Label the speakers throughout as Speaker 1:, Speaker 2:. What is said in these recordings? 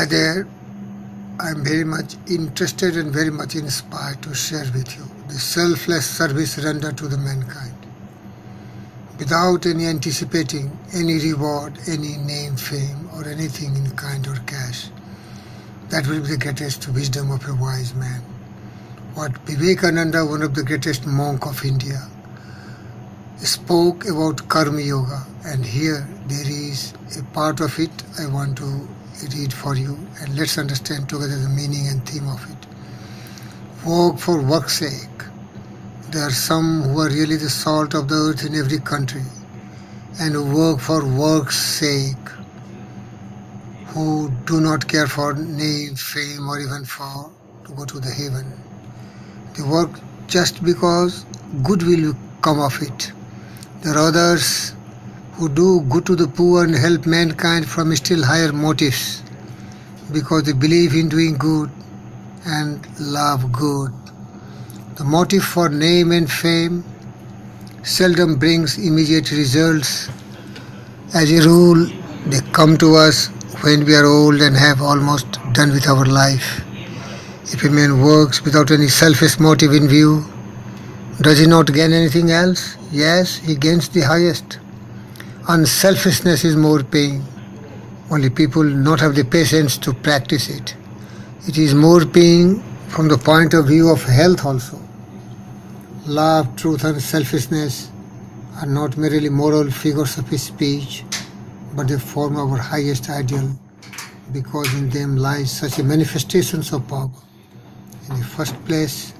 Speaker 1: Hi there. I'm very much interested and very much inspired to share with you the selfless service rendered to the mankind without any anticipating any reward, any name, fame, or anything in kind or cash. That will be the greatest wisdom of a wise man. What Vivekananda, one of the greatest monk of India, spoke about karma yoga, and here there is a part of it I want to read for you, and let's understand together the meaning and theme of it. Work for work's sake. There are some who are really the salt of the earth in every country, and who work for work's sake, who do not care for name, fame, or even for to go to the heaven. They work just because good will come of it. There are others who do good to the poor and help mankind from still higher motives because they believe in doing good and love good. The motive for name and fame seldom brings immediate results. As a rule, they come to us when we are old and have almost done with our life. If a man works without any selfish motive in view, does he not gain anything else? Yes, he gains the highest. Unselfishness is more pain. Only people not have the patience to practice it. It is more pain from the point of view of health also. Love, truth and selfishness are not merely moral figures of speech, but they form our highest ideal because in them lies such a manifestations of power. In the first place,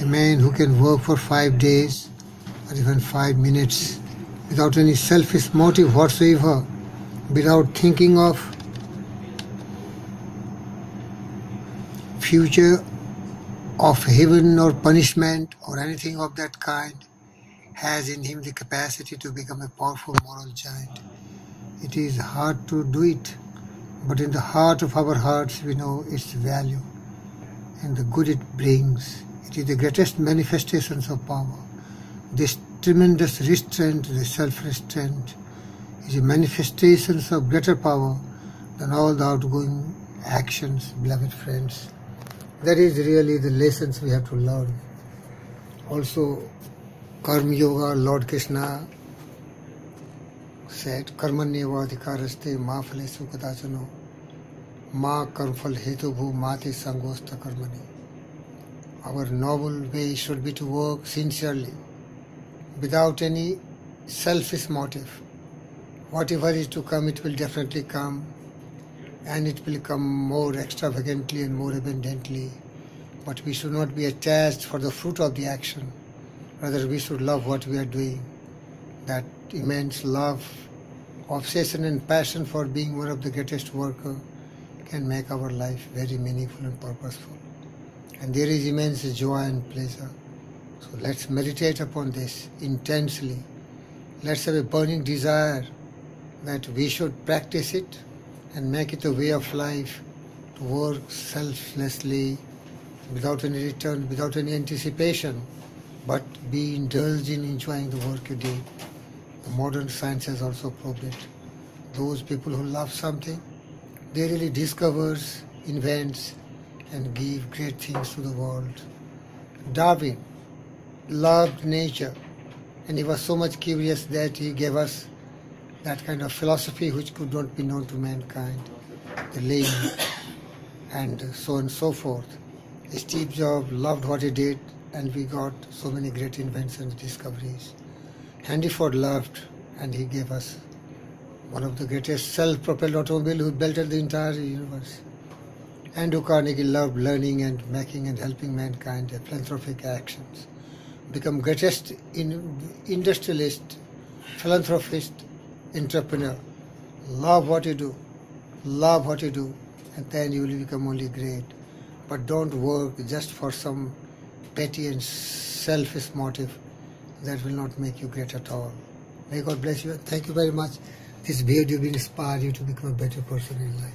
Speaker 1: a man who can work for five days or even five minutes without any selfish motive whatsoever, without thinking of future of heaven or punishment or anything of that kind, has in him the capacity to become a powerful moral giant. It is hard to do it, but in the heart of our hearts we know its value and the good it brings. It is the greatest manifestations of power. This tremendous restraint, the self-restraint, is a manifestation of greater power than all the outgoing actions, beloved friends. That is really the lessons we have to learn. Also, Karma Yoga, Lord Krishna said, Karmanyeva adhikaraste ma phale sukadachano ma karmphal hetu bhu mate sangosta karmani. Our noble way should be to work sincerely, without any selfish motive. Whatever is to come, it will definitely come, and it will come more extravagantly and more abundantly. But we should not be attached for the fruit of the action. Rather, we should love what we are doing. That immense love, obsession, and passion for being one of the greatest worker can make our life very meaningful and purposeful and there is immense joy and pleasure. So let's meditate upon this intensely. Let's have a burning desire that we should practice it and make it a way of life to work selflessly, without any return, without any anticipation, but be indulged in enjoying the work you did. The modern science has also proved it. Those people who love something, they really discovers, invents, and give great things to the world. Darwin loved nature and he was so much curious that he gave us that kind of philosophy which could not be known to mankind, the lane and so on and so forth. Steve Jobs loved what he did and we got so many great inventions, and discoveries. Henry Ford loved and he gave us one of the greatest self-propelled automobile who built the entire universe. Andrew Carnegie loved learning and making and helping mankind philanthropic actions. Become greatest in industrialist, philanthropist, entrepreneur. Love what you do. Love what you do. And then you will become only great. But don't work just for some petty and selfish motive that will not make you great at all. May God bless you. Thank you very much. This video will inspire you to become a better person in life.